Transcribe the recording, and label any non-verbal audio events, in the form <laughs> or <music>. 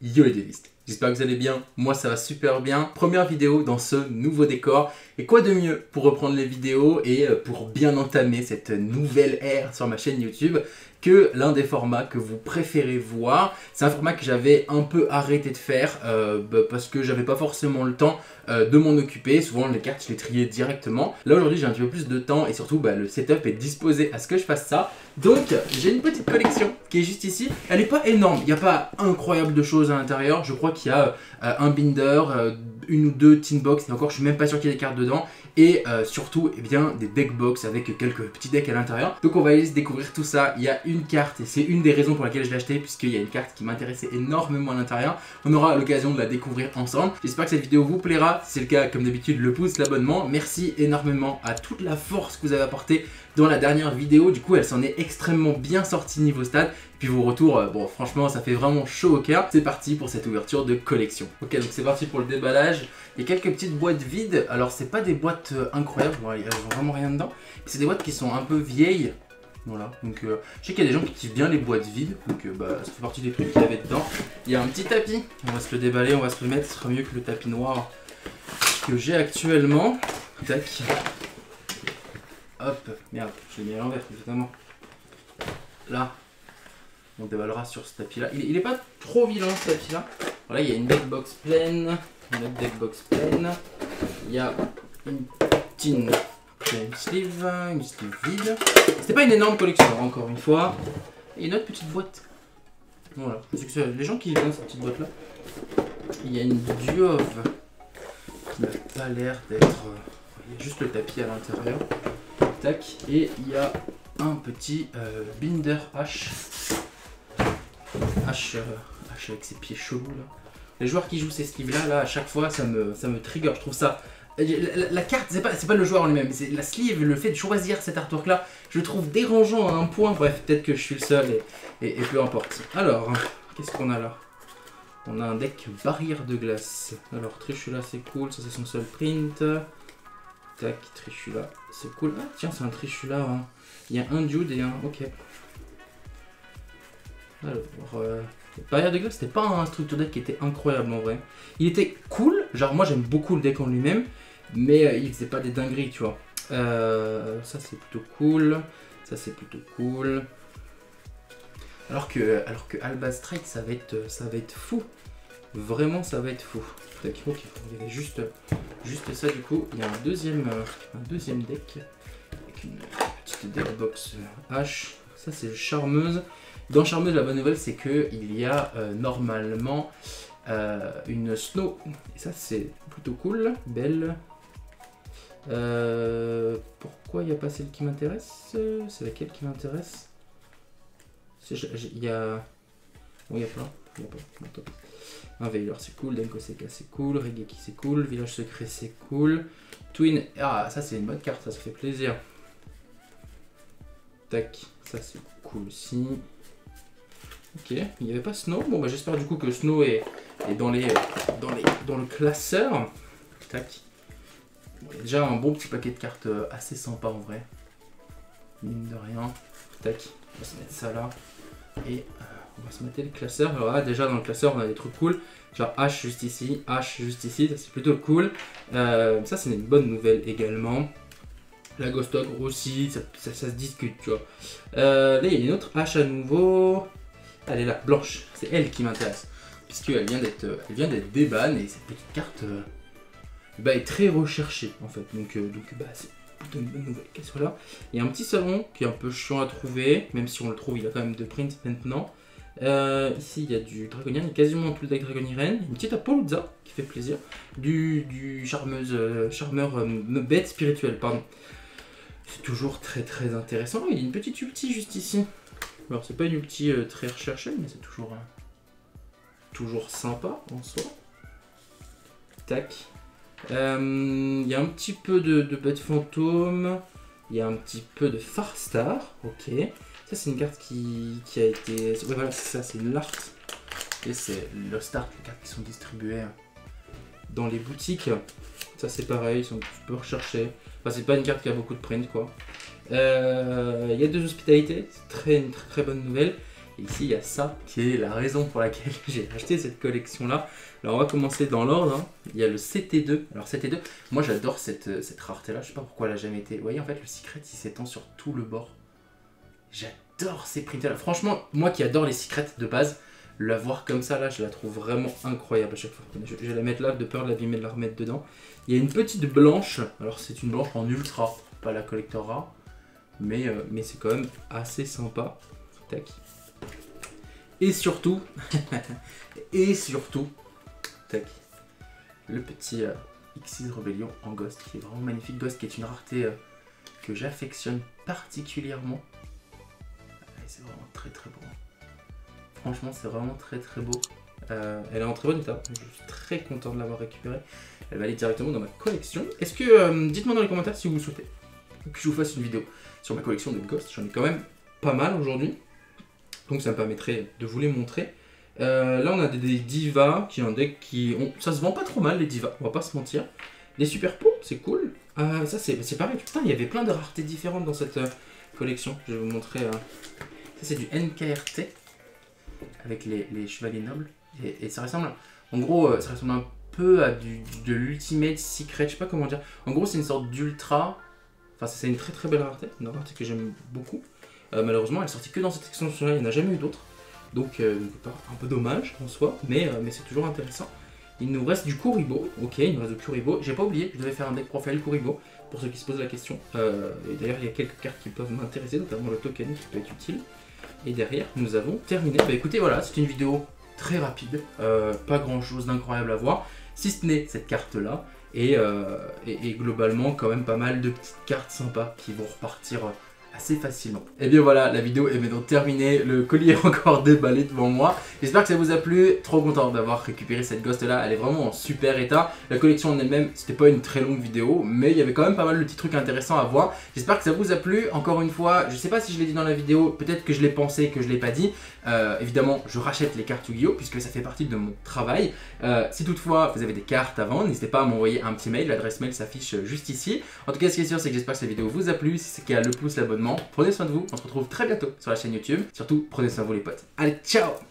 judist. J'espère que vous allez bien, moi ça va super bien. Première vidéo dans ce nouveau décor, et quoi de mieux pour reprendre les vidéos et euh, pour bien entamer cette nouvelle ère sur ma chaîne YouTube que l'un des formats que vous préférez voir. C'est un format que j'avais un peu arrêté de faire euh, bah, parce que j'avais pas forcément le temps euh, de m'en occuper. Souvent les cartes je les triais directement. Là aujourd'hui j'ai un petit peu plus de temps et surtout bah, le setup est disposé à ce que je fasse ça. Donc j'ai une petite collection qui est juste ici. Elle n'est pas énorme, il n'y a pas incroyable de choses à l'intérieur. Je crois qu'il y a euh, un binder, une ou deux tin box, et encore je suis même pas sûr qu'il y ait des cartes dedans et euh, surtout eh bien, des deck box avec quelques petits decks à l'intérieur. Donc on va aller découvrir tout ça. Il y a une carte et c'est une des raisons pour laquelle je l'ai acheté puisqu'il y a une carte qui m'intéressait énormément à l'intérieur. On aura l'occasion de la découvrir ensemble. J'espère que cette vidéo vous plaira. Si c'est le cas, comme d'habitude, le pouce, l'abonnement. Merci énormément à toute la force que vous avez apportée dans la dernière vidéo. Du coup, elle s'en est extrêmement bien sortie niveau stade. Puis vos retours, euh, bon franchement ça fait vraiment chaud au cœur. C'est parti pour cette ouverture de collection. Ok donc c'est parti pour le déballage. Il y a quelques petites boîtes vides. Alors c'est pas des boîtes euh, incroyables, il n'y a vraiment rien dedans. C'est des boîtes qui sont un peu vieilles. Voilà, donc euh, je sais qu'il y a des gens qui kiffent bien les boîtes vides, donc bah, ça fait partie des trucs qu'il y avait dedans. Il y a un petit tapis, on va se le déballer, on va se le mettre, sera mieux que le tapis noir que j'ai actuellement. Tac. Hop, merde, je l'ai mis à l'envers évidemment. Là, on déballera sur ce tapis là. Il, n'est est pas trop vilain ce tapis là. Voilà, il y a une deckbox pleine, une autre deckbox pleine. Il y a une tin une sleeve, une sleeve vide. C'était pas une énorme collection, encore une fois. Et une autre petite boîte. Voilà, les gens qui viennent cette petite boîte là. Il y a une Duove qui n'a pas l'air d'être. Euh, il y a juste le tapis à l'intérieur. Tac. Et il y a un petit euh, binder H H, euh, H avec ses pieds chelous là. Les joueurs qui jouent ces sleeves là, là à chaque fois ça me, ça me trigger, je trouve ça. La, carte, c'est pas, le joueur en lui-même, c'est la sleeve, le fait de choisir cet artwork là, je le trouve dérangeant à un point. Bref, peut-être que je suis le seul et, peu importe. Alors, qu'est-ce qu'on a là? On a un deck barrière de glace. Alors, Trichula c'est cool, ça c'est son seul print. Tac, Trichula, c'est cool. Ah tiens, c'est un Trichula. Hein. Il y a un dude et un. Ok. Alors, euh, Barrière de glace, c'était pas un structure deck qui était incroyable en vrai. Il était cool, genre moi j'aime beaucoup le deck en lui-même, mais euh, il faisait pas des dingueries, tu vois. Euh, ça c'est plutôt cool, ça c'est plutôt cool. Alors que, alors que Alba Strike, ça va être, ça va être fou. Vraiment, ça va être fou. il y avait juste, juste ça du coup. Il y a un deuxième, euh, un deuxième deck avec une petite deck box H. Ça c'est charmeuse. Dans Charmeuse, la bonne nouvelle, c'est qu'il y a normalement une snow. Et ça, c'est plutôt cool. Belle. Euh, pourquoi il n'y a pas celle qui m'intéresse C'est laquelle qui m'intéresse? Il y a... Bon, il y a plein. Il y a pas. Un Veilleur, c'est cool. Denko Seka, c'est cool. Regeki, c'est cool. Village Secret, c'est cool. Twin... Ah, ça, c'est une bonne carte. Ça, ça fait plaisir. Tac. Ça, c'est cool aussi. Ok, il n'y avait pas Snow? Bon, bah, j'espère du coup que Snow est, dans le classeur. Tac. Déjà un bon petit paquet de cartes euh, assez sympa en vrai. Mine de rien. Tac, on va se mettre ça là. Et euh, on va se mettre le classeur. Alors là, déjà dans le classeur, on a des trucs cool. Genre H juste ici, H juste ici, c'est plutôt cool. Euh, ça, c'est une bonne nouvelle également. La Ghost Ogre aussi, ça, se discute, tu vois. là, il y a une autre H à nouveau. Elle est là, blanche. C'est elle qui m'intéresse. Puisqu'elle vient d'être elle vient d'être déban et cette petite carte bah, est très recherchée en fait. Donc, euh, donc bah, c'est plutôt une bonne nouvelle qu'elle soit là. Il y a un petit salon qui est un peu chiant à trouver, même si on le trouve, il a quand même de print maintenant. Euh, ici, il y a du Dragonien, il y a quasiment tout le deck Dragoniren. Une petite Apollouza qui fait plaisir. Du, charmeuse, charmeur bête spirituel, pardon. C'est toujours très très intéressant. Il y a une petite ulti juste ici. Alors c'est pas une ulti euh, très recherchée, mais c'est toujours, euh, toujours sympa en soi. Tac. Euh, il y a un petit peu de, bête fantôme. Il y a un petit peu de Farstar. Ok. Ça c'est une carte qui, a été... Oui voilà, c'est ça, c'est Lart. Et c'est le start, les cartes qui sont distribuées dans les boutiques. Ça c'est pareil, ils sont un peu recherchés. Enfin c'est pas une carte qui a beaucoup de print quoi. Euh, il y a deux hospitalités, c'est une très, très bonne nouvelle. Et ici, il y a ça qui est la raison pour laquelle <laughs> j'ai acheté cette collection-là. Alors, on va commencer dans l'ordre. hein. Il y a le CT2. Alors, CT2, moi j'adore cette, euh, cette rareté-là. Je sais pas pourquoi elle a jamais été. Vous voyez, en fait, le secret, il s'étend sur tout le bord. J'adore ces prints-là. Franchement, moi qui adore les secrets de base, la voir comme ça, là, je la trouve vraiment incroyable à chaque fois. Je, vais la mettre là, de peur de l'abîmer, de la remettre dedans. Il y a une petite blanche. Alors, c'est une blanche en ultra, pas la collector rare. Mais, euh, mais c'est quand même assez sympa. Tac. Et surtout, <laughs> et surtout, tac, le petit euh, Xyz Rebellion en Ghost, qui est vraiment magnifique. Ghost qui est une rareté euh, que j'affectionne particulièrement. Ouais, C'est vraiment très très beau. Franchement, c'est vraiment très très beau. Euh, elle est en très bon état. Je suis très content de l'avoir récupérée. Elle va aller directement dans ma collection. Est-ce que, euh, dites-moi dans les commentaires si vous souhaitez que je vous fasse une vidéo sur ma collection de Ghost. J'en ai quand même pas mal aujourd'hui. Donc ça me permettrait de vous les montrer. Euh, là on a des, divas, qui est un deck qui... ça se vend pas trop mal les divas, on va pas se mentir. Les super pots, c'est cool. Euh, ça c'est pareil, putain il y avait plein de raretés différentes dans cette euh, collection. Je vais vous montrer... Ça c'est du NKRT, avec les, les chevaliers nobles. Et, ça ressemble... En gros, ça ressemble un peu à du, de l'Ultimate Secret, je sais pas comment dire. En gros c'est une sorte d'ultra... Enfin c'est une très très belle rareté, une rareté que j'aime beaucoup. Euh, malheureusement, elle est sortie que dans cette extension-là, il n'y en a jamais eu d'autres. Donc, euh, un peu dommage en soi, mais, euh, mais c'est toujours intéressant. Il nous reste du Kuribo, ok, il nous reste du Kuribo. J'ai pas oublié, je devais faire un deck profile Kuribo, pour ceux qui se posent la question. Et d'ailleurs, il y a quelques cartes qui peuvent m'intéresser, notamment le token qui peut être utile. Et derrière, nous avons terminé. Bah écoutez, voilà, c'est une vidéo très rapide, pas grand chose d'incroyable à voir, si ce n'est cette carte-là. Et, globalement, quand même pas mal de petites cartes sympas qui vont repartir assez facilement. Et bien voilà, la vidéo est maintenant terminée, le colis est <laughs> encore déballé devant moi. J'espère que ça vous a plu, trop content d'avoir récupéré cette ghost là, elle est vraiment en super état. La collection en elle-même, c'était pas une très longue vidéo, mais il y avait quand même pas mal de petits trucs intéressants à voir. J'espère que ça vous a plu, encore une fois, je sais pas si je l'ai dit dans la vidéo, peut-être que je l'ai pensé, que je l'ai pas dit. Euh, évidemment, je rachète les cartes Yu-Gi-Oh! puisque ça fait partie de mon travail. Euh, si toutefois vous avez des cartes à vendre, n'hésitez pas à m'envoyer un petit mail, l'adresse mail s'affiche juste ici. En tout cas, ce qui est sûr, c'est que j'espère que cette vidéo vous a plu. Si c'est le cas, le pouce, l'abonnement. Prenez soin de vous, on se retrouve très bientôt sur la chaîne YouTube. Surtout, prenez soin de vous les potes. Allez, ciao